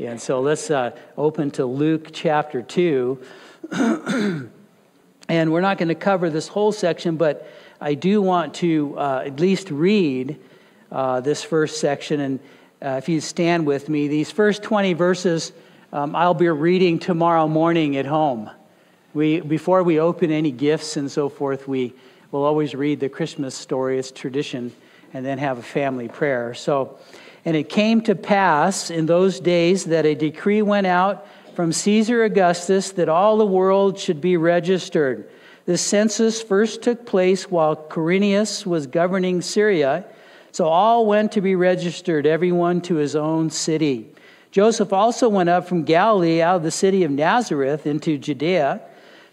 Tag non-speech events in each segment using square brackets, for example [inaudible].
And so let's uh, open to Luke chapter 2. [clears throat] and we're not going to cover this whole section, but I do want to uh, at least read uh, this first section. And uh, if you stand with me, these first 20 verses um, I'll be reading tomorrow morning at home. We, before we open any gifts and so forth, we will always read the Christmas story. It's tradition, and then have a family prayer. So, and it came to pass in those days that a decree went out from Caesar Augustus that all the world should be registered. The census first took place while Quirinius was governing Syria. So all went to be registered, everyone to his own city. Joseph also went up from Galilee out of the city of Nazareth into Judea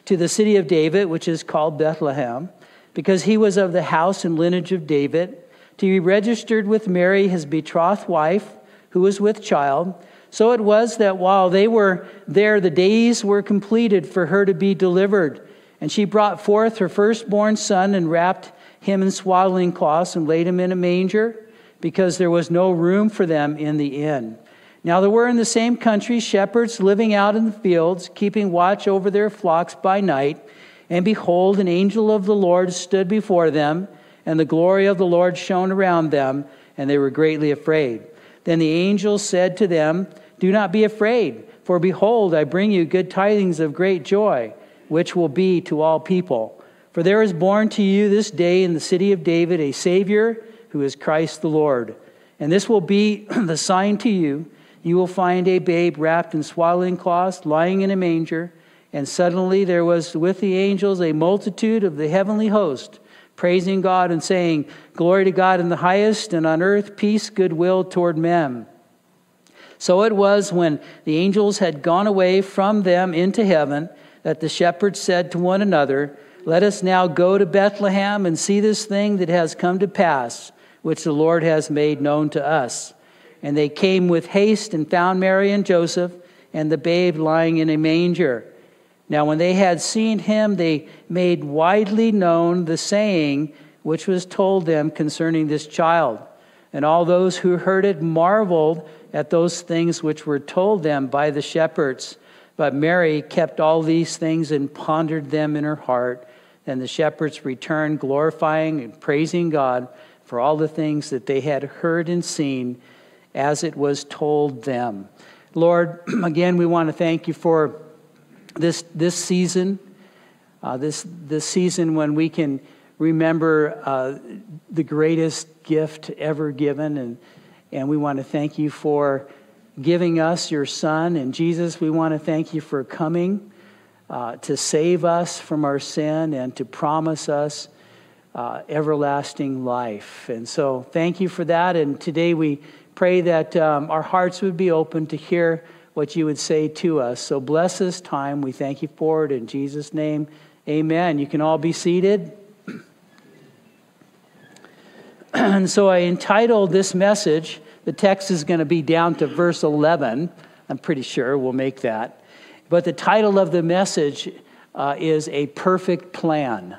to the city of David, which is called Bethlehem, because he was of the house and lineage of David, to be registered with Mary, his betrothed wife, who was with child. So it was that while they were there, the days were completed for her to be delivered. And she brought forth her firstborn son and wrapped him in swaddling cloths and laid him in a manger, because there was no room for them in the inn. Now there were in the same country shepherds living out in the fields, keeping watch over their flocks by night. And behold, an angel of the Lord stood before them, and the glory of the Lord shone around them, and they were greatly afraid. Then the angel said to them, Do not be afraid, for behold, I bring you good tidings of great joy, which will be to all people. For there is born to you this day in the city of David a Savior, who is Christ the Lord. And this will be [clears throat] the sign to you you will find a babe wrapped in swaddling cloths, lying in a manger. And suddenly there was with the angels a multitude of the heavenly host, praising God and saying, Glory to God in the highest, and on earth peace, goodwill toward men. So it was when the angels had gone away from them into heaven that the shepherds said to one another, Let us now go to Bethlehem and see this thing that has come to pass, which the Lord has made known to us. And they came with haste and found Mary and Joseph and the babe lying in a manger. Now, when they had seen him, they made widely known the saying which was told them concerning this child. And all those who heard it marveled at those things which were told them by the shepherds. But Mary kept all these things and pondered them in her heart. And the shepherds returned, glorifying and praising God for all the things that they had heard and seen as it was told them. Lord, [clears throat] again, we want to thank you for this, this season, uh, this, this season when we can remember uh, the greatest gift ever given. And, and we want to thank you for giving us your Son. And Jesus, we want to thank you for coming uh, to save us from our sin and to promise us uh, everlasting life. And so thank you for that. And today we pray that um, our hearts would be open to hear what you would say to us. So bless this time. We thank you for it in Jesus' name. Amen. You can all be seated. [clears throat] and so I entitled this message, the text is going to be down to verse 11. I'm pretty sure we'll make that. But the title of the message uh, is A Perfect Plan.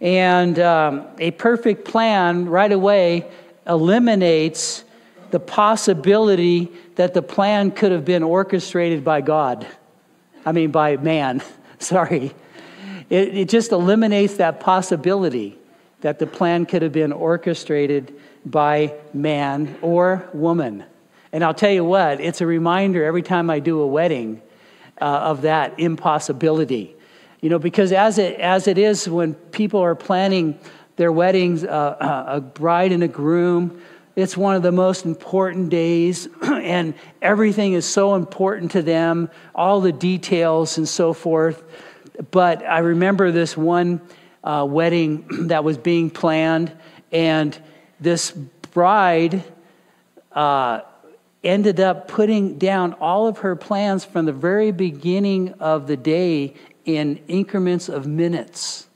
And um, a perfect plan right away eliminates the possibility that the plan could have been orchestrated by God. I mean, by man. [laughs] Sorry. It, it just eliminates that possibility that the plan could have been orchestrated by man or woman. And I'll tell you what, it's a reminder every time I do a wedding uh, of that impossibility. You know, because as it, as it is when people are planning their weddings, uh, uh a bride and a groom, it's one of the most important days, [clears throat] and everything is so important to them, all the details and so forth. But I remember this one uh, wedding [clears throat] that was being planned, and this bride uh, ended up putting down all of her plans from the very beginning of the day in increments of minutes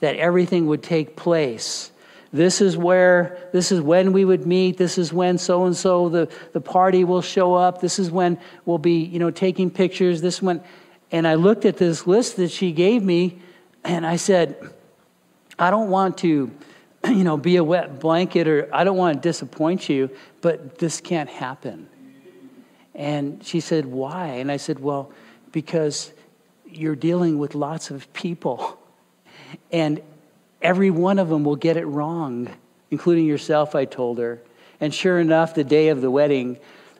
that everything would take place. This is where, this is when we would meet. This is when so and so the the party will show up. This is when we'll be, you know, taking pictures. This when, and I looked at this list that she gave me, and I said, I don't want to, [clears throat] you know, be a wet blanket, or I don't want to disappoint you, but this can't happen. And she said, Why? And I said, Well, because you're dealing with lots of people, [laughs] and every one of them will get it wrong, including yourself, I told her. And sure enough, the day of the wedding,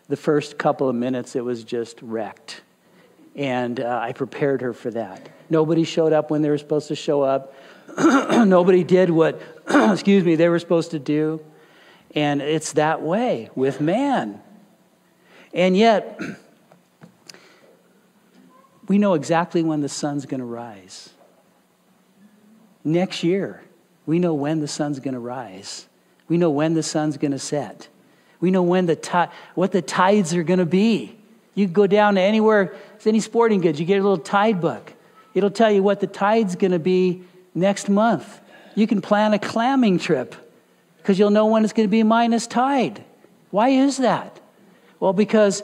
the first couple of minutes, it was just wrecked. And uh, I prepared her for that. Nobody showed up when they were supposed to show up. [clears throat] Nobody did what, [clears throat] excuse me, they were supposed to do. And it's that way with man. And yet, [clears throat] we know exactly when the sun's going to rise. Next year, we know when the sun's going to rise. We know when the sun's going to set. We know when the what the tides are going to be. You go down to anywhere, any sporting goods, you get a little tide book. It'll tell you what the tide's going to be next month. You can plan a clamming trip because you'll know when it's going to be minus tide. Why is that? Well, because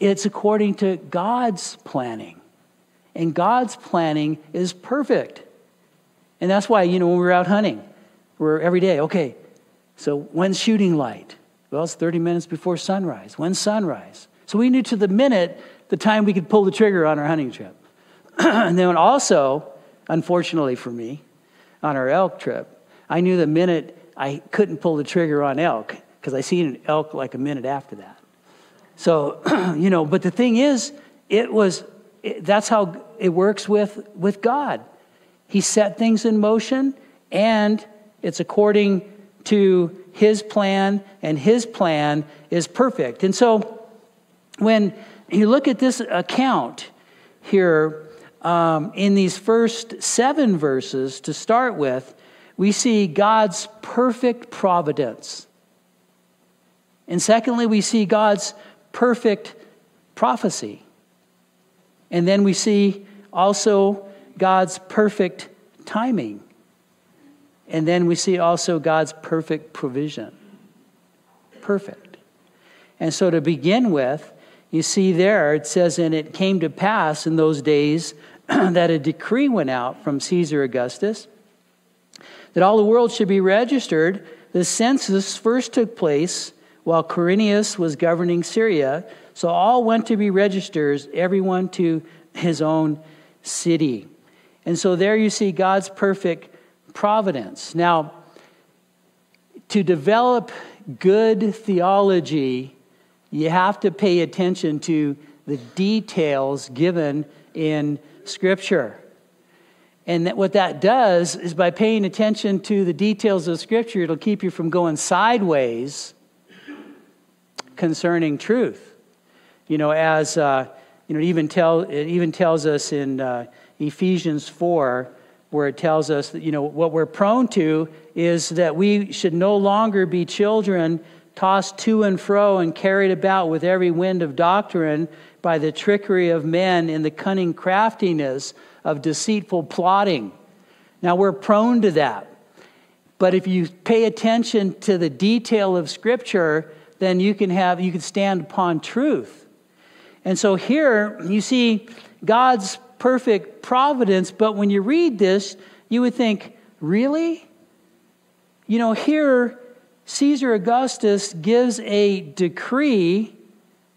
it's according to God's planning. And God's planning is perfect. And that's why, you know, when we're out hunting, we're every day, okay, so when's shooting light? Well, it's 30 minutes before sunrise. When's sunrise? So we knew to the minute the time we could pull the trigger on our hunting trip. [clears throat] and then also, unfortunately for me, on our elk trip, I knew the minute I couldn't pull the trigger on elk because I seen an elk like a minute after that. So, [clears throat] you know, but the thing is, it was, it, that's how it works with, with God. He set things in motion and it's according to his plan, and his plan is perfect. And so, when you look at this account here um, in these first seven verses to start with, we see God's perfect providence. And secondly, we see God's perfect prophecy. And then we see also God's perfect timing. And then we see also God's perfect provision. Perfect. And so to begin with, you see there, it says, And it came to pass in those days [clears throat] that a decree went out from Caesar Augustus that all the world should be registered. The census first took place while Quirinius was governing Syria. So all went to be registered, everyone to his own city. And so there you see God's perfect providence. Now, to develop good theology, you have to pay attention to the details given in Scripture. And that what that does is by paying attention to the details of Scripture, it'll keep you from going sideways concerning truth. You know, as uh, you know, it even tell it even tells us in uh, Ephesians four where it tells us that, you know, what we're prone to is that we should no longer be children tossed to and fro and carried about with every wind of doctrine by the trickery of men in the cunning craftiness of deceitful plotting. Now, we're prone to that. But if you pay attention to the detail of Scripture, then you can have you can stand upon truth. And so here you see God's perfect providence, but when you read this, you would think, really? You know, here Caesar Augustus gives a decree.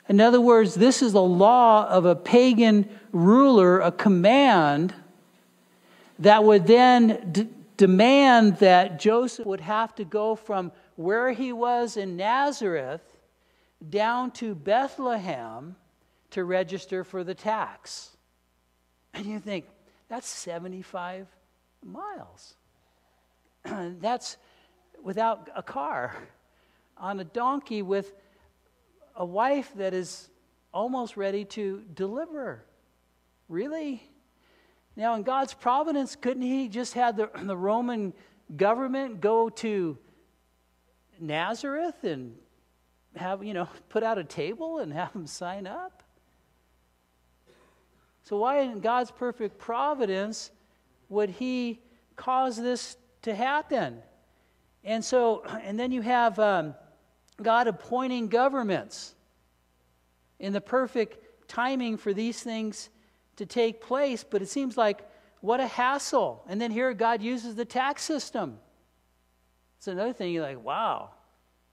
In other words, this is a law of a pagan ruler, a command that would then d- demand that Joseph would have to go from where he was in Nazareth down to Bethlehem to register for the tax. And you think, that's 75 miles. [clears throat] that's without a car, on a donkey with a wife that is almost ready to deliver. Really? Now, in God's providence, couldn't He just have the, [clears throat] the Roman government go to Nazareth and have, you know, [laughs] put out a table and have them sign up? So, why in God's perfect providence would He cause this to happen? And so, [clears throat] and then you have um, God appointing governments in the perfect timing for these things to take place, but it seems like what a hassle. And then here God uses the tax system. It's another thing you're like, wow.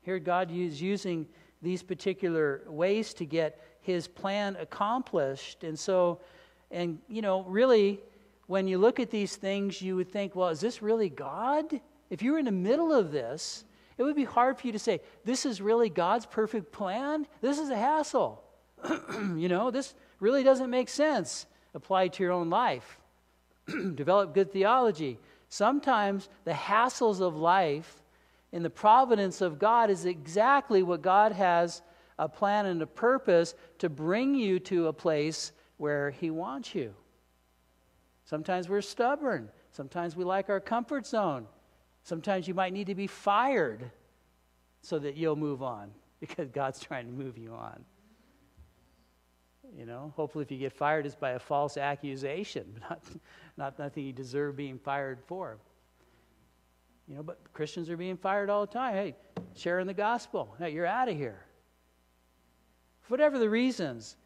Here God is using these particular ways to get his plan accomplished. And so, and you know, really, when you look at these things, you would think, well, is this really God? If you were in the middle of this, it would be hard for you to say, this is really God's perfect plan. This is a hassle. [clears throat] you know, this really doesn't make sense applied to your own life. [clears throat] Develop good theology. Sometimes the hassles of life in the providence of God is exactly what God has a plan and a purpose to bring you to a place where He wants you. Sometimes we're stubborn. Sometimes we like our comfort zone. Sometimes you might need to be fired so that you'll move on [laughs] because God's trying to move you on. You know, hopefully, if you get fired, it's by a false accusation, [laughs] not, not nothing you deserve being fired for. You know, but Christians are being fired all the time. Hey, sharing the gospel. Hey, you're out of here. For whatever the reasons.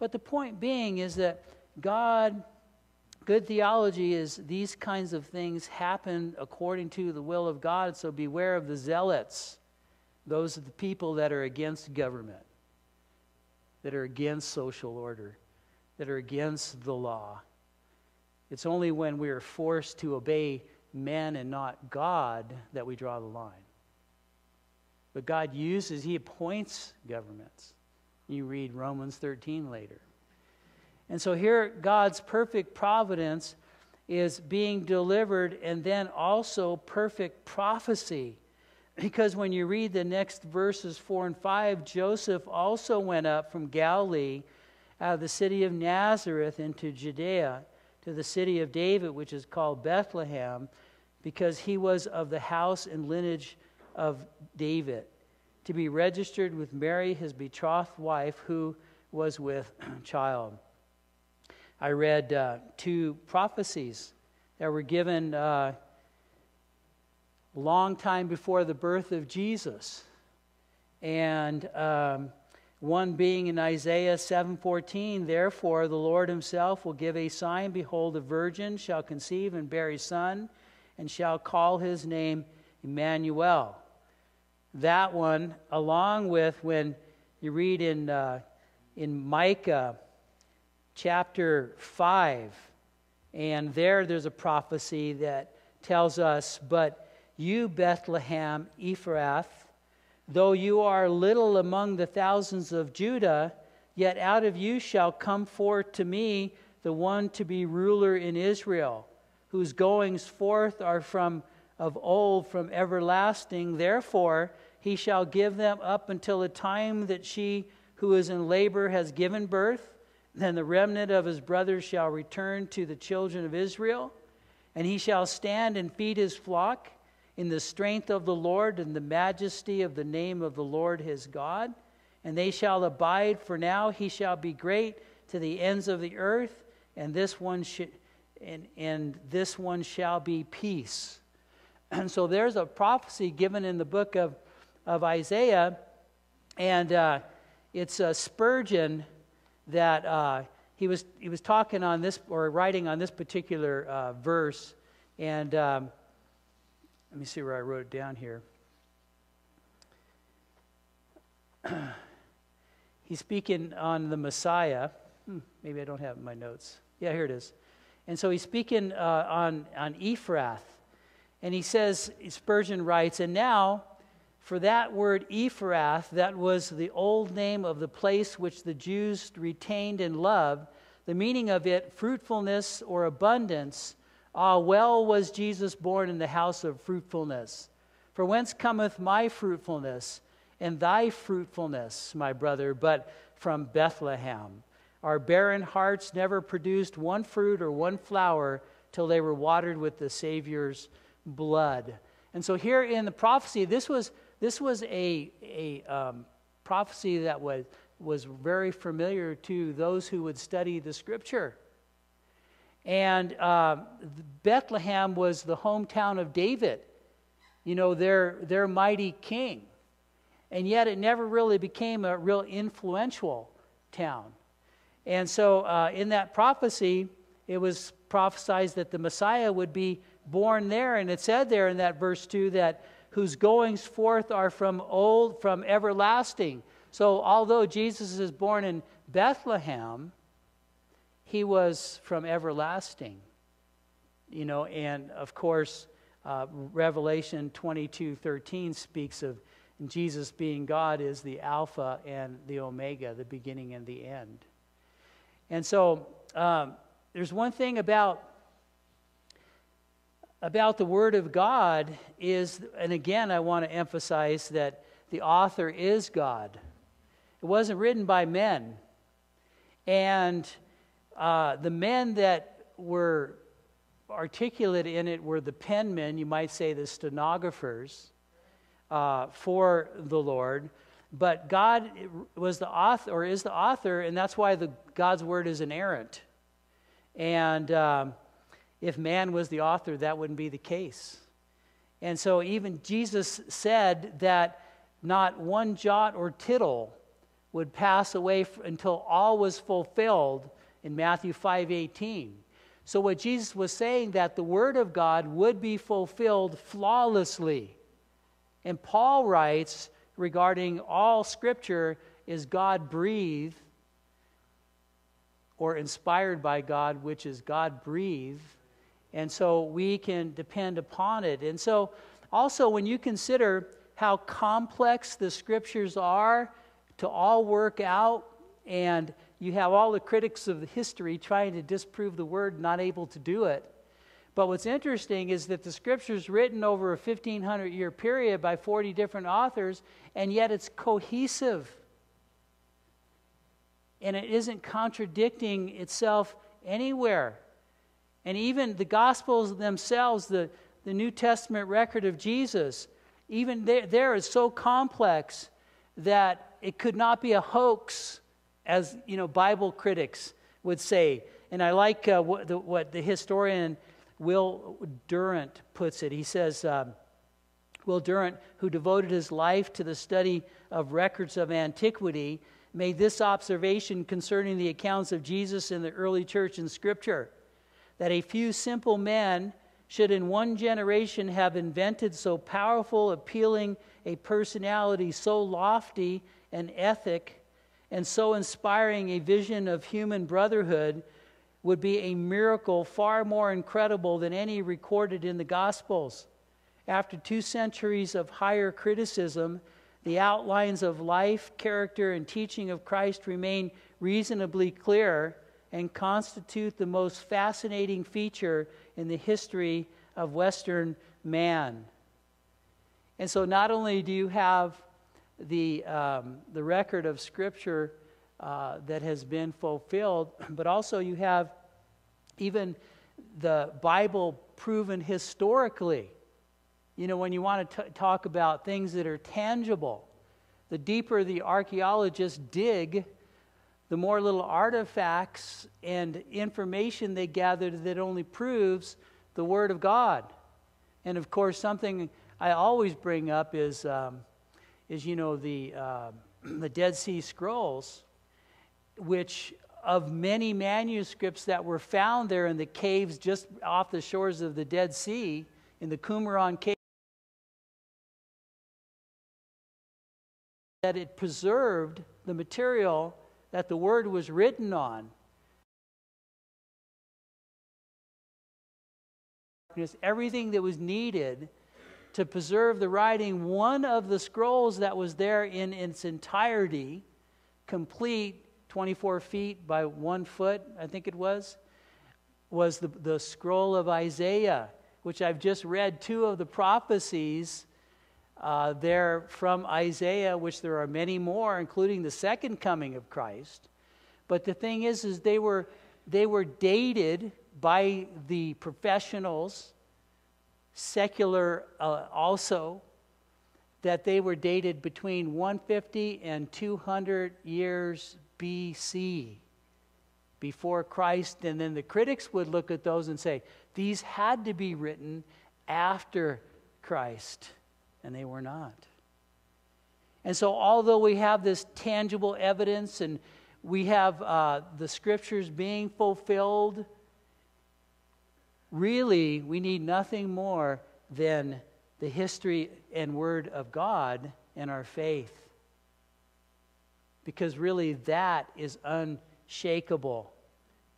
But the point being is that God, good theology is these kinds of things happen according to the will of God. So beware of the zealots. Those are the people that are against government that are against social order, that are against the law. It's only when we are forced to obey men and not God that we draw the line. But God uses, He appoints governments. You read Romans 13 later. And so here, God's perfect providence is being delivered, and then also perfect prophecy because when you read the next verses 4 and 5, Joseph also went up from Galilee out of the city of Nazareth into Judea to the city of David, which is called Bethlehem, because he was of the house and lineage of David, to be registered with Mary, his betrothed wife, who was with [clears throat] child. I read uh, two prophecies that were given. Uh, long time before the birth of Jesus. And um, one being in Isaiah 7:14, therefore the Lord himself will give a sign, behold a virgin shall conceive and bear a son and shall call his name Emmanuel. That one along with when you read in uh, in Micah chapter 5 and there there's a prophecy that tells us but you, Bethlehem Ephrath, though you are little among the thousands of Judah, yet out of you shall come forth to me the one to be ruler in Israel, whose goings forth are from of old, from everlasting. Therefore, he shall give them up until the time that she who is in labor has given birth. Then the remnant of his brothers shall return to the children of Israel, and he shall stand and feed his flock in the strength of the Lord and the majesty of the name of the Lord his God. And they shall abide, for now he shall be great to the ends of the earth, and this one sh- and, and this one shall be peace. And so there's a prophecy given in the book of, of Isaiah, and uh, it's a Spurgeon that uh, he was he was talking on this or writing on this particular uh, verse, and um, let me see where I wrote it down here. [clears throat] He's speaking on the Messiah. Hmm, maybe I don't have my notes. Yeah, here it is. And so he's speaking uh, on, on Ephrath. And he says, Spurgeon writes, and now for that word Ephrath, that was the old name of the place which the Jews retained and loved, the meaning of it, fruitfulness or abundance, Ah, well was Jesus born in the house of fruitfulness. For whence cometh my fruitfulness and thy fruitfulness, my brother, but from Bethlehem? Our barren hearts never produced one fruit or one flower till they were watered with the Savior's blood. And so, here in the prophecy, this was, this was a, a um, prophecy that was, was very familiar to those who would study the scripture. And uh, Bethlehem was the hometown of David, you know, their, their mighty king. And yet it never really became a real influential town. And so uh, in that prophecy, it was prophesied that the Messiah would be born there. And it said there in that verse 2 that whose goings forth are from old, from everlasting. So although Jesus is born in Bethlehem, he was from everlasting. You know, and of course, uh, Revelation 22 13 speaks of Jesus being God is the Alpha and the Omega, the beginning and the end. And so um, there's one thing about about the Word of God is, and again, I want to emphasize that the author is God. It wasn't written by men. And uh, the men that were articulate in it were the penmen, you might say the stenographers uh, for the Lord. But God was the author, or is the author, and that's why the, God's word is inerrant. And um, if man was the author, that wouldn't be the case. And so even Jesus said that not one jot or tittle would pass away until all was fulfilled in Matthew 5:18. So what Jesus was saying that the word of God would be fulfilled flawlessly. And Paul writes regarding all scripture is God breathed or inspired by God, which is God breathed. And so we can depend upon it. And so also when you consider how complex the scriptures are to all work out and you have all the critics of the history trying to disprove the word, not able to do it. But what's interesting is that the scripture's written over a 1500 year period by 40 different authors, and yet it's cohesive. And it isn't contradicting itself anywhere. And even the Gospels themselves, the, the New Testament record of Jesus, even there, there is so complex that it could not be a hoax, as you know, Bible critics would say. And I like uh, what, the, what the historian Will Durant puts it. He says, um, Will Durant, who devoted his life to the study of records of antiquity, made this observation concerning the accounts of Jesus in the early church in Scripture that a few simple men should in one generation have invented so powerful, appealing a personality, so lofty an ethic, and so inspiring a vision of human brotherhood would be a miracle far more incredible than any recorded in the Gospels. After two centuries of higher criticism, the outlines of life, character, and teaching of Christ remain reasonably clear and constitute the most fascinating feature in the history of Western man. And so, not only do you have the, um, the record of Scripture uh, that has been fulfilled, [clears throat] but also you have even the Bible proven historically. You know, when you want to t- talk about things that are tangible, the deeper the archaeologists dig, the more little artifacts and information they gather that only proves the Word of God. And of course, something I always bring up is, um, is you know, the, uh, the Dead Sea Scrolls, which of many manuscripts that were found there in the caves just off the shores of the Dead Sea, in the Qumran cave, that it preserved the material that the word was written on. Everything that was needed to preserve the writing, one of the scrolls that was there in its entirety, complete, 24 feet by one foot, I think it was, was the, the scroll of Isaiah, which I've just read two of the prophecies uh, there from Isaiah, which there are many more, including the second coming of Christ. But the thing is, is they were they were dated by the professionals, secular uh, also, that they were dated between 150 and 200 years BC, before Christ. And then the critics would look at those and say, these had to be written after Christ and they were not. And so, although we have this tangible evidence and we have uh, the scriptures being fulfilled, really we need nothing more than the history and word of God and our faith. because really that is unshakable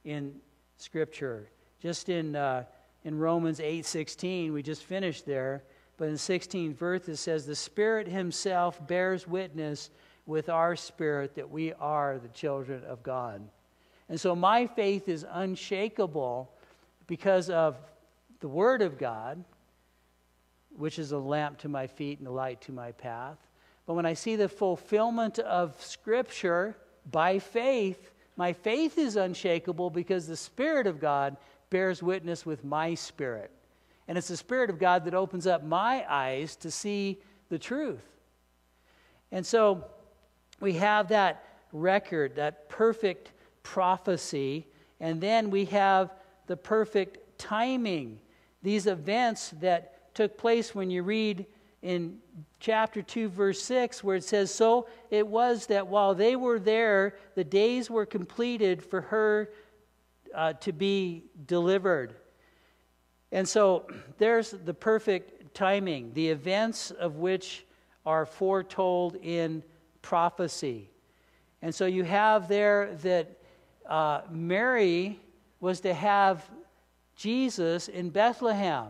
in Scripture. Just in, uh, in Romans 8 16, we just finished there, but in 16th verse it says, The Spirit Himself bears witness with our spirit that we are the children of God. And so my faith is unshakable because of the Word of God, which is a lamp to my feet and a light to my path. But when I see the fulfillment of Scripture by faith, my faith is unshakable because the Spirit of God bears witness with my spirit. And it's the Spirit of God that opens up my eyes to see the truth. And so we have that record, that perfect prophecy, and then we have the perfect timing. These events that took place when you read in chapter 2, verse 6, where it says, So it was that while they were there, the days were completed for her uh, to be delivered. And so there's the perfect timing, the events of which are foretold in prophecy. And so you have there that uh, Mary was to have Jesus in Bethlehem,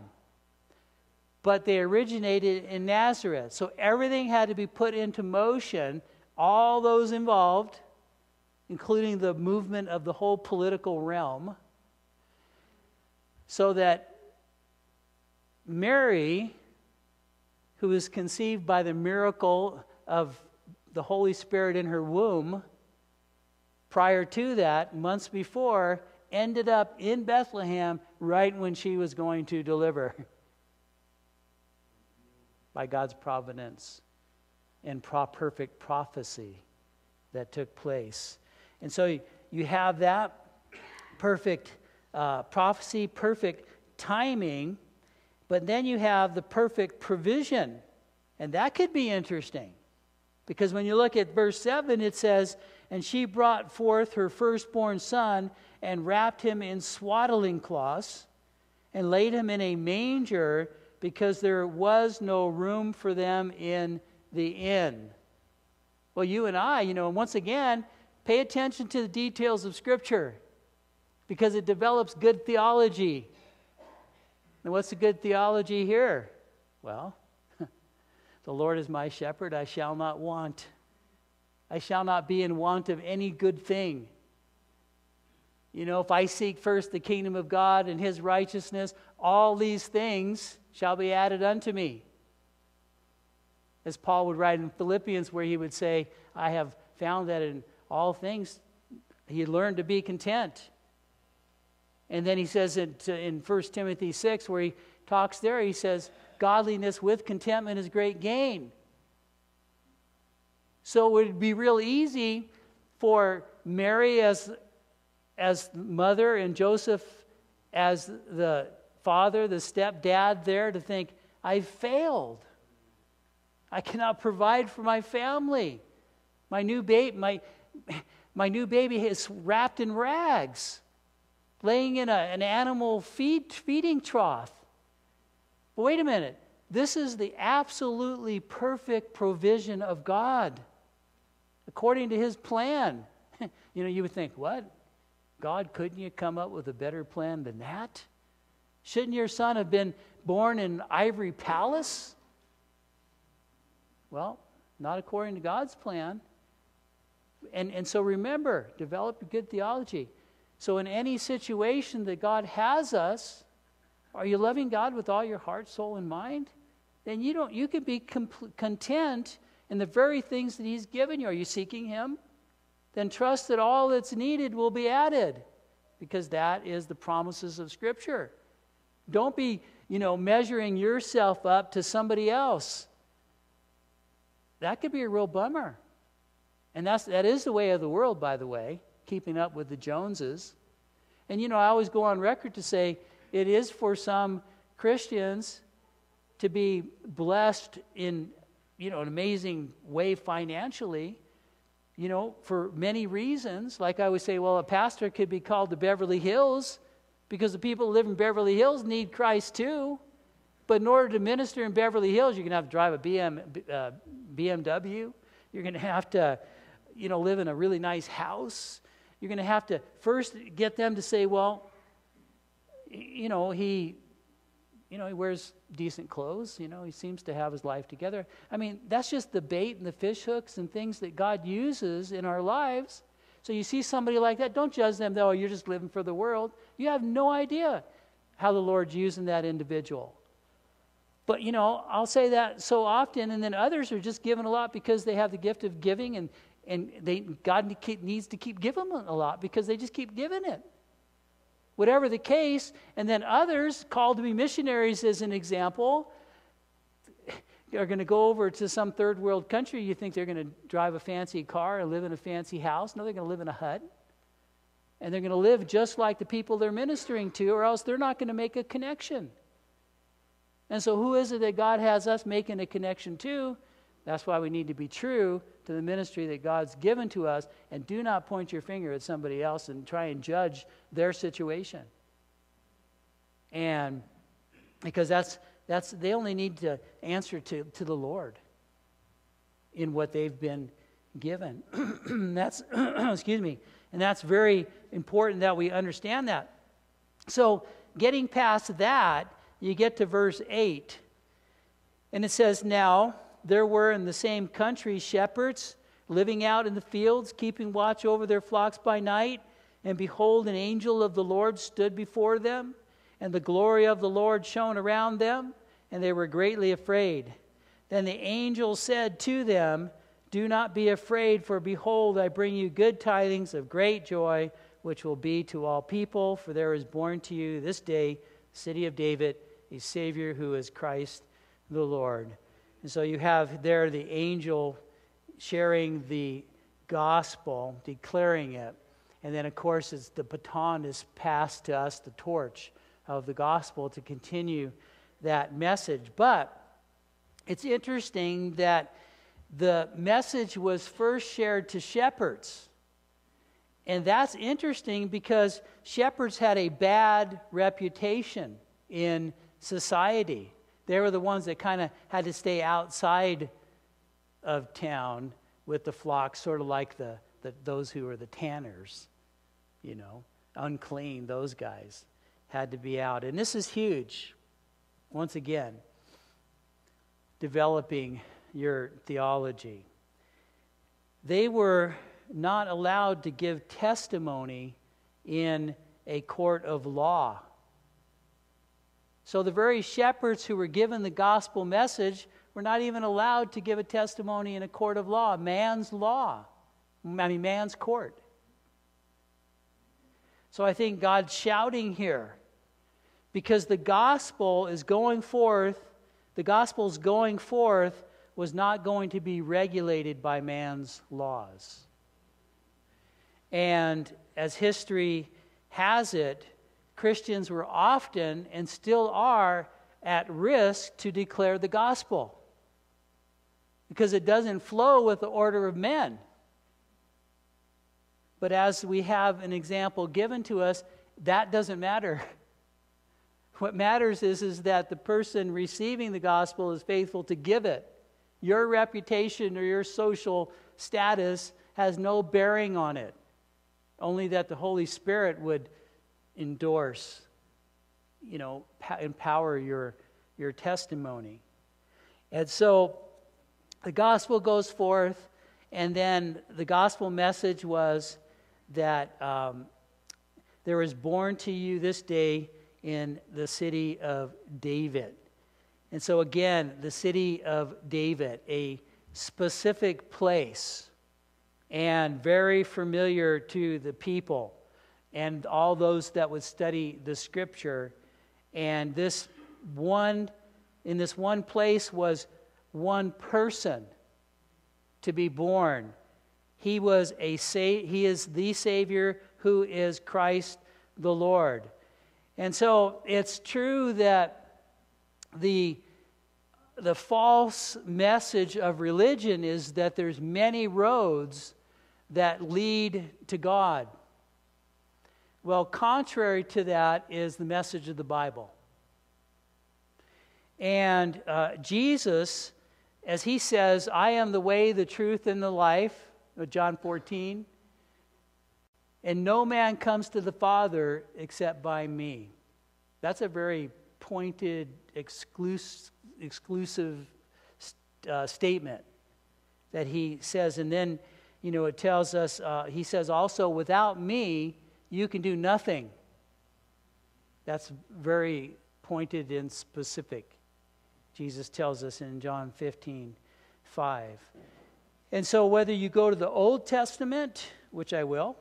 but they originated in Nazareth. So everything had to be put into motion, all those involved, including the movement of the whole political realm, so that Mary, who was conceived by the miracle of the Holy Spirit in her womb, prior to that, months before, ended up in Bethlehem right when she was going to deliver by God's providence and pro- perfect prophecy that took place. And so you have that perfect uh, prophecy, perfect timing, but then you have the perfect provision. And that could be interesting. Because when you look at verse 7, it says, And she brought forth her firstborn son and wrapped him in swaddling cloths and laid him in a manger because there was no room for them in the inn. Well, you and I, you know, once again, pay attention to the details of Scripture because it develops good theology. And what's the good theology here? Well, [laughs] the Lord is my shepherd, I shall not want. I shall not be in want of any good thing. You know, if I seek first the kingdom of God and his righteousness, all these things shall be added unto me. As Paul would write in Philippians, where he would say, I have found that in all things he learned to be content. And then he says it in 1 Timothy 6, where he talks there, he says, Godliness with contentment is great gain. So it would be real easy for Mary as, as mother and Joseph as the father, the stepdad there to think, I've failed. I cannot provide for my family. My new baby, my, my new baby is wrapped in rags, laying in a, an animal feed, feeding trough. But wait a minute. This is the absolutely perfect provision of God according to his plan. [laughs] you know, you would think, what? God, couldn't you come up with a better plan than that? Shouldn't your son have been born in ivory palace? Well, not according to God's plan. And, and so remember, develop a good theology. So, in any situation that God has us, are you loving God with all your heart, soul, and mind? Then you don't. You can be content in the very things that He's given you. Are you seeking Him? Then trust that all that's needed will be added, because that is the promises of Scripture. Don't be, you know, measuring yourself up to somebody else. That could be a real bummer. And that's, that is the way of the world, by the way, keeping up with the Joneses. And, you know, I always go on record to say it is for some Christians to be blessed in, you know, an amazing way financially, you know, for many reasons. Like I would say, well, a pastor could be called to Beverly Hills because the people who live in Beverly Hills need Christ too. But in order to minister in Beverly Hills, you're going to have to drive a BM, uh, BMW. You're going to have to, you know, live in a really nice house. You're going to have to first get them to say, well, you know, he, you know, he wears decent clothes. You know, he seems to have his life together. I mean, that's just the bait and the fish hooks and things that God uses in our lives. So you see somebody like that, don't judge them though, you're just living for the world. You have no idea how the Lord's using that individual. But you know, I'll say that so often, and then others are just given a lot because they have the gift of giving, and and they God needs to keep giving them a lot because they just keep giving it. Whatever the case, and then others called to be missionaries, as an example, are going to go over to some third world country. You think they're going to drive a fancy car and live in a fancy house? No, they're going to live in a hut. And they're going to live just like the people they're ministering to, or else they're not going to make a connection. And so, who is it that God has us making a connection to? That's why we need to be true to the ministry that God's given to us and do not point your finger at somebody else and try and judge their situation. And because that's, that's they only need to answer to, to the Lord in what they've been given. [clears throat] that's [clears throat] excuse me. And that's very important that we understand that. So getting past that, you get to verse 8. And it says, Now there were in the same country shepherds living out in the fields, keeping watch over their flocks by night. And behold, an angel of the Lord stood before them, and the glory of the Lord shone around them, and they were greatly afraid. Then the angel said to them, Do not be afraid, for behold, I bring you good tidings of great joy, which will be to all people, for there is born to you this day, city of David a Savior who is Christ the Lord. And so you have there the angel sharing the gospel, declaring it. And then, of course, it's the baton is passed to us, the torch of the gospel, to continue that message. But it's interesting that the message was first shared to shepherds. And that's interesting because shepherds had a bad reputation in society. They were the ones that kind of had to stay outside of town with the flock, sort of like the, the, those who were the tanners, you know, unclean, those guys had to be out. And this is huge. Once again, developing your theology. They were not allowed to give testimony in a court of law. So the very shepherds who were given the gospel message were not even allowed to give a testimony in a court of law, man's law. I mean, man's court. So I think God's shouting here because the gospel is going forth, the gospel's going forth was not going to be regulated by man's laws. And as history has it, Christians were often and still are at risk to declare the gospel because it doesn't flow with the order of men. But as we have an example given to us, that doesn't matter. [laughs] What matters is, is that the person receiving the gospel is faithful to give it. Your reputation or your social status has no bearing on it, only that the Holy Spirit would endorse, you know, empower your, your testimony. And so the gospel goes forth, and then the gospel message was that um, there is born to you this day in the city of David. And so, again, the city of David, a specific place and very familiar to the people and all those that would study the scripture. And this one, in this one place, was one person to be born. He was a sa- he is the Savior who is Christ the Lord. And so it's true that the the false message of religion is that there's many roads that lead to God. Well, contrary to that is the message of the Bible. And uh, Jesus, as he says, I am the way, the truth, and the life, John 14. And no man comes to the Father except by me. That's a very pointed, exclusive, exclusive uh, statement that he says. And then, you know, it tells us, uh, he says also, without me, you can do nothing. That's very pointed and specific. Jesus tells us in John 15, 5. And so, whether you go to the Old Testament, which I will,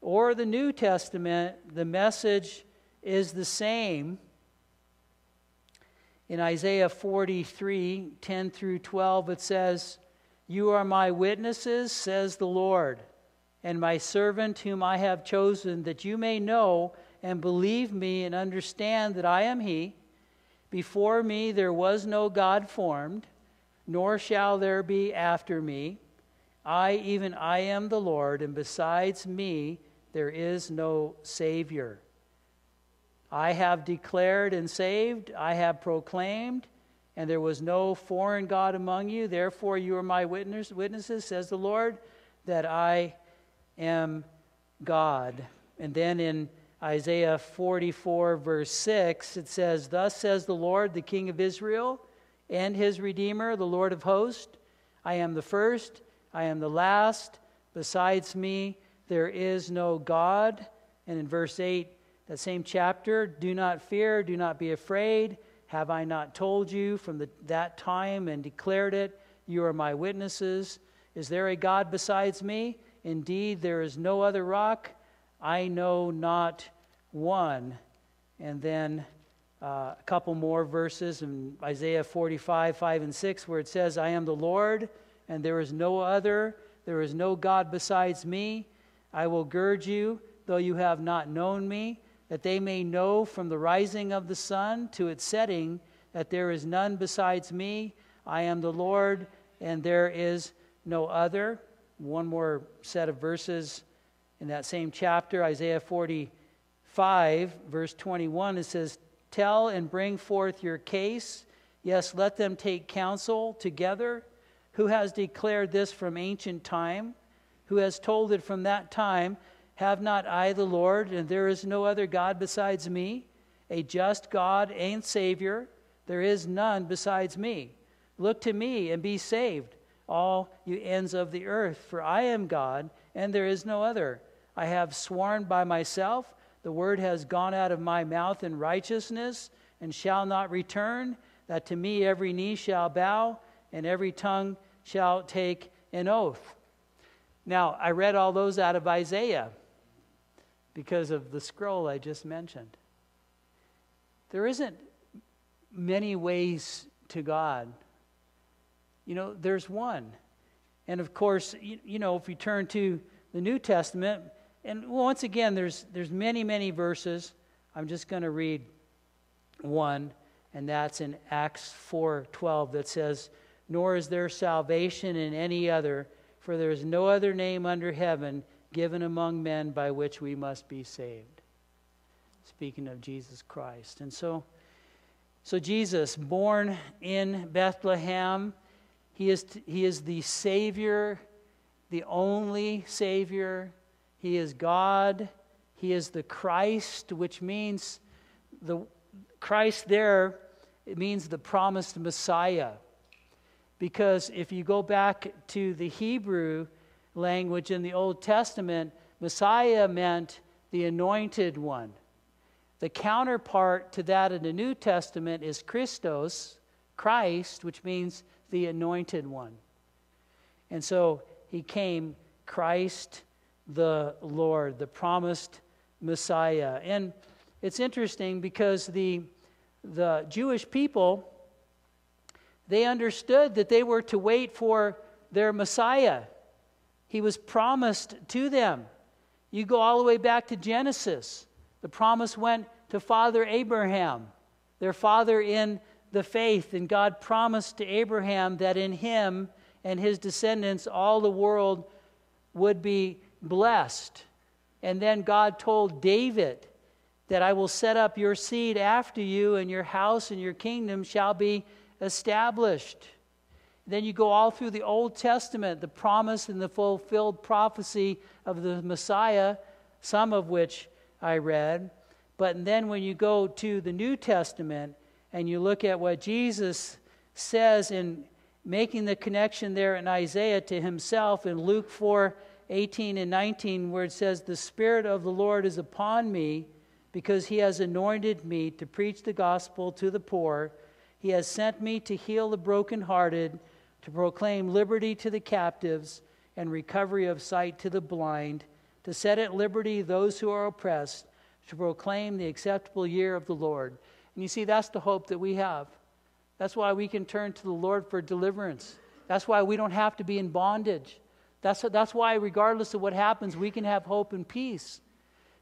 or the New Testament, the message is the same. In Isaiah 43 10 through 12, it says, You are my witnesses, says the Lord, and my servant whom I have chosen, that you may know and believe me and understand that I am He. Before me there was no God formed, nor shall there be after me. I, even I, am the Lord, and besides me there is no Savior. I have declared and saved, I have proclaimed, and there was no foreign God among you. Therefore, you are my witness, witnesses, says the Lord, that I am God. And then in Isaiah 44, verse 6, it says, Thus says the Lord, the King of Israel, and his Redeemer, the Lord of hosts I am the first, I am the last. Besides me, there is no God. And in verse 8, that same chapter, do not fear, do not be afraid. Have I not told you from the, that time and declared it? You are my witnesses. Is there a God besides me? Indeed, there is no other rock. I know not one. And then uh, a couple more verses in Isaiah 45, 5 and 6, where it says, I am the Lord, and there is no other. There is no God besides me. I will gird you, though you have not known me, that they may know from the rising of the sun to its setting that there is none besides me. I am the Lord, and there is no other. One more set of verses in that same chapter, Isaiah 45, verse 21, it says, Tell and bring forth your case. Yes, let them take counsel together. Who has declared this from ancient time? Who has told it from that time? Have not I the Lord, and there is no other God besides me? A just God and Savior. There is none besides me. Look to me and be saved, all you ends of the earth, for I am God, and there is no other. I have sworn by myself, the word has gone out of my mouth in righteousness, and shall not return, that to me every knee shall bow, and every tongue shall take an oath. Now, I read all those out of Isaiah because of the scroll I just mentioned. There isn't many ways to God. You know, there's one. And of course, you, you know, if you turn to the New Testament, and once again, there's, there's many, many verses. I'm just going to read one, and that's in Acts 4:12 that says, "Nor is there salvation in any other, for there is no other name under heaven given among men by which we must be saved." Speaking of Jesus Christ. And so so Jesus born in Bethlehem, he is he is the savior, the only savior he is God. He is the Christ, which means the Christ there, it means the promised Messiah. Because if you go back to the Hebrew language in the Old Testament, Messiah meant the anointed one. The counterpart to that in the New Testament is Christos, Christ, which means the anointed one. And so he came Christ the Lord, the promised Messiah. And it's interesting because the, the Jewish people, they understood that they were to wait for their Messiah. He was promised to them. You go all the way back to Genesis. The promise went to Father Abraham, their father in the faith. And God promised to Abraham that in him and his descendants all the world would be blessed. And then God told David that I will set up your seed after you, and your house and your kingdom shall be established. Then you go all through the Old Testament, the promise and the fulfilled prophecy of the Messiah, some of which I read. But then when you go to the New Testament and you look at what Jesus says in making the connection there in Isaiah to himself in Luke 4 18 and 19, where it says, The Spirit of the Lord is upon me because he has anointed me to preach the gospel to the poor. He has sent me to heal the brokenhearted, to proclaim liberty to the captives and recovery of sight to the blind, to set at liberty those who are oppressed, to proclaim the acceptable year of the Lord. And you see, that's the hope that we have. That's why we can turn to the Lord for deliverance. That's why we don't have to be in bondage. That's, that's why, regardless of what happens, we can have hope and peace.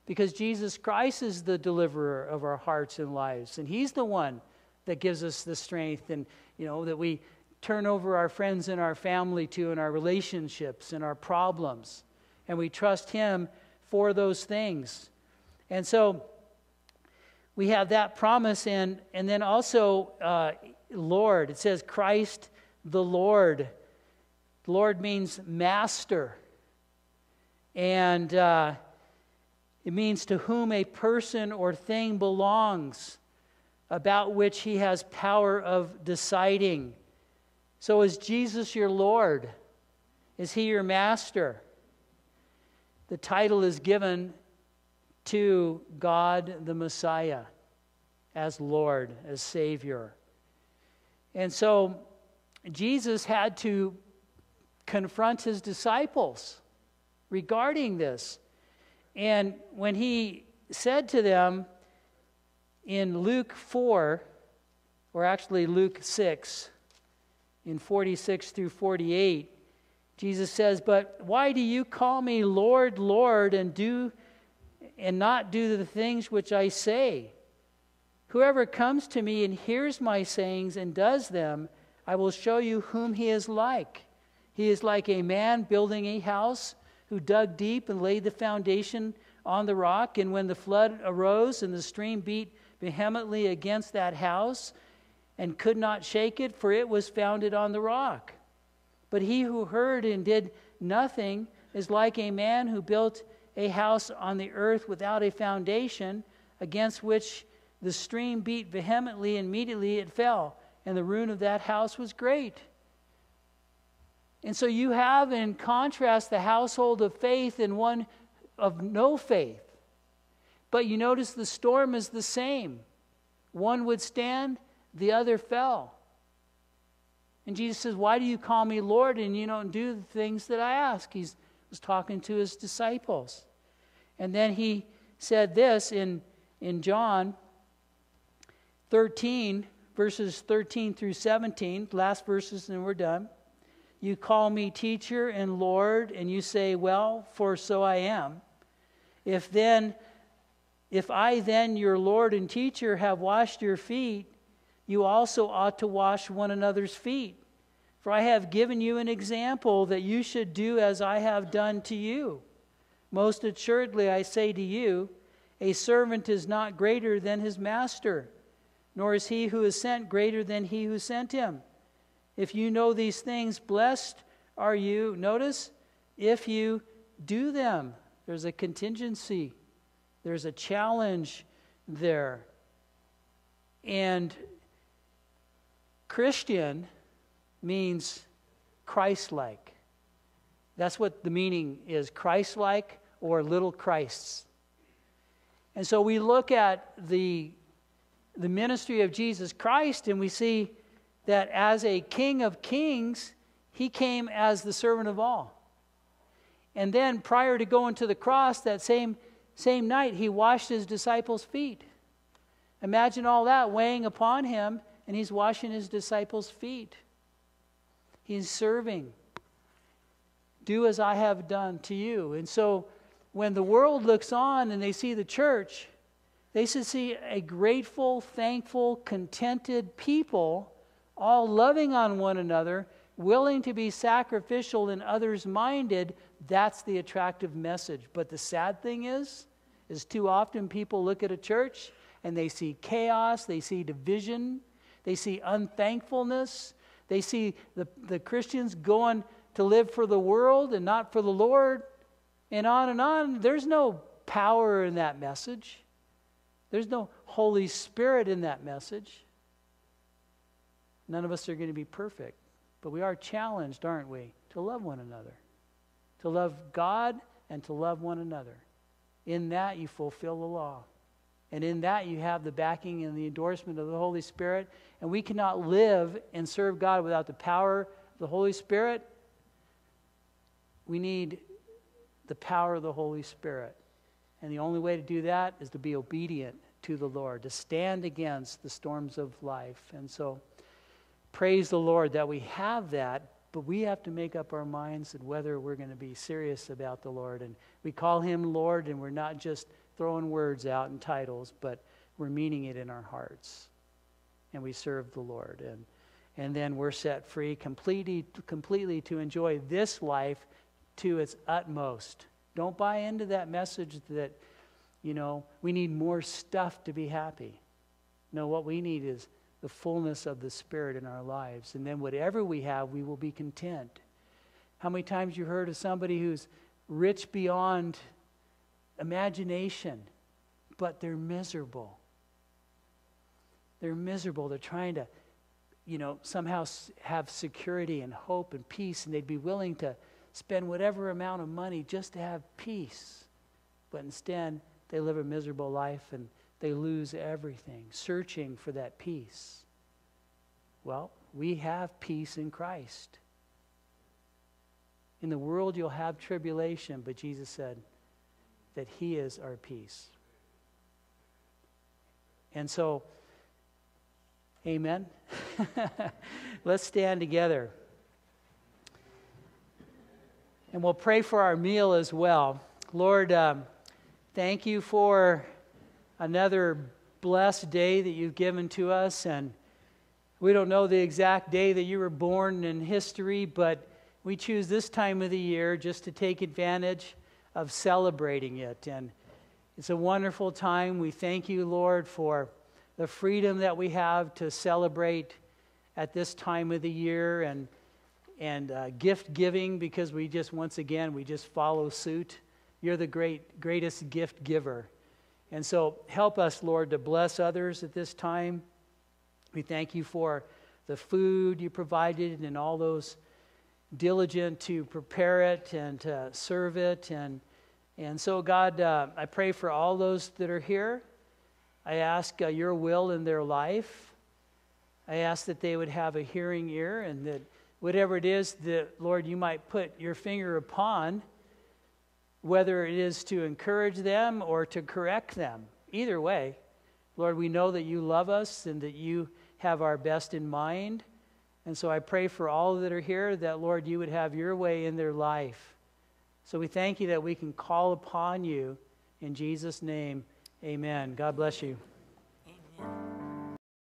Because Jesus Christ is the deliverer of our hearts and lives. And He's the one that gives us the strength and, you know, that we turn over our friends and our family to and our relationships and our problems. And we trust Him for those things. And so we have that promise. And, and then also, uh, Lord. It says Christ the Lord. Lord means master. And uh, it means to whom a person or thing belongs, about which he has power of deciding. So, is Jesus your Lord? Is he your master? The title is given to God the Messiah as Lord, as Savior. And so Jesus had to confront his disciples regarding this. And when he said to them in Luke 4, or actually Luke 6, in 46 through 48, Jesus says, But why do you call me Lord, Lord, and do and not do the things which I say? Whoever comes to me and hears my sayings and does them, I will show you whom he is like. He is like a man building a house who dug deep and laid the foundation on the rock. And when the flood arose and the stream beat vehemently against that house and could not shake it, for it was founded on the rock. But he who heard and did nothing is like a man who built a house on the earth without a foundation, against which the stream beat vehemently, and immediately it fell, and the ruin of that house was great. And so you have, in contrast, the household of faith and one of no faith. But you notice the storm is the same. One would stand, the other fell. And Jesus says, Why do you call me Lord and you don't do the things that I ask? He was talking to his disciples. And then he said this in, in John 13, verses 13 through 17, last verses, and we're done. You call me teacher and Lord, and you say, Well, for so I am. If then, if I then, your Lord and teacher, have washed your feet, you also ought to wash one another's feet. For I have given you an example that you should do as I have done to you. Most assuredly, I say to you, a servant is not greater than his master nor is he who is sent greater than he who sent him. If you know these things, blessed are you. Notice, if you do them, there's a contingency, there's a challenge there. And Christian means Christ like. That's what the meaning is Christ like or little Christs. And so we look at the the ministry of Jesus Christ, and we see that as a King of Kings, he came as the servant of all. And then, prior to going to the cross, that same, same night, he washed his disciples' feet. Imagine all that weighing upon him, and he's washing his disciples' feet. He's serving. Do as I have done to you. And so, when the world looks on and they see the church, they should see a grateful, thankful, contented people, all loving on one another, willing to be sacrificial and others minded. That's the attractive message. But the sad thing is, is too often people look at a church and they see chaos, they see division, they see unthankfulness, They see the, the Christians going to live for the world and not for the Lord, and on and on. There's no power in that message, there's no Holy Spirit in that message. None of us are going to be perfect, but we are challenged, aren't we, to love one another, to love God and to love one another. In that, you fulfill the law. And in that, you have the backing and the endorsement of the Holy Spirit. And we cannot live and serve God without the power of the Holy Spirit. We need the power of the Holy Spirit. And the only way to do that is to be obedient to the Lord, to stand against the storms of life. And so, praise the Lord that we have that, but we have to make up our minds and whether we're going to be serious about the Lord. And we call him Lord, and we're not just throwing words out and titles, but we're meaning it in our hearts. And we serve the Lord. And, and then we're set free completely, completely to enjoy this life to its utmost. Don't buy into that message that, you know, we need more stuff to be happy. No, what we need is the fullness of the Spirit in our lives. And then whatever we have, we will be content. How many times you heard of somebody who's rich beyond imagination, but they're miserable? They're miserable. They're trying to, you know, somehow have security and hope and peace, and they'd be willing to spend whatever amount of money just to have peace. But instead, they live a miserable life and they lose everything, searching for that peace. Well, we have peace in Christ. In the world, you'll have tribulation, but Jesus said that He is our peace. And so, amen. [laughs] Let's stand together. And we'll pray for our meal as well. Lord, um, thank you for another blessed day that you've given to us. And we don't know the exact day that you were born in history, but we choose this time of the year just to take advantage of celebrating it. And it's a wonderful time. We thank you, Lord, for the freedom that we have to celebrate at this time of the year and and uh, gift giving because we just once again we just follow suit you're the great greatest gift giver and so help us lord to bless others at this time we thank you for the food you provided and all those diligent to prepare it and to serve it and and so god uh, i pray for all those that are here i ask uh, your will in their life i ask that they would have a hearing ear and that whatever it is that, Lord, you might put your finger upon, whether it is to encourage them or to correct them. Either way, Lord, we know that you love us and that you have our best in mind. And so I pray for all that are here that, Lord, you would have your way in their life. So we thank you that we can call upon you. In Jesus' name, amen. God bless you. Amen.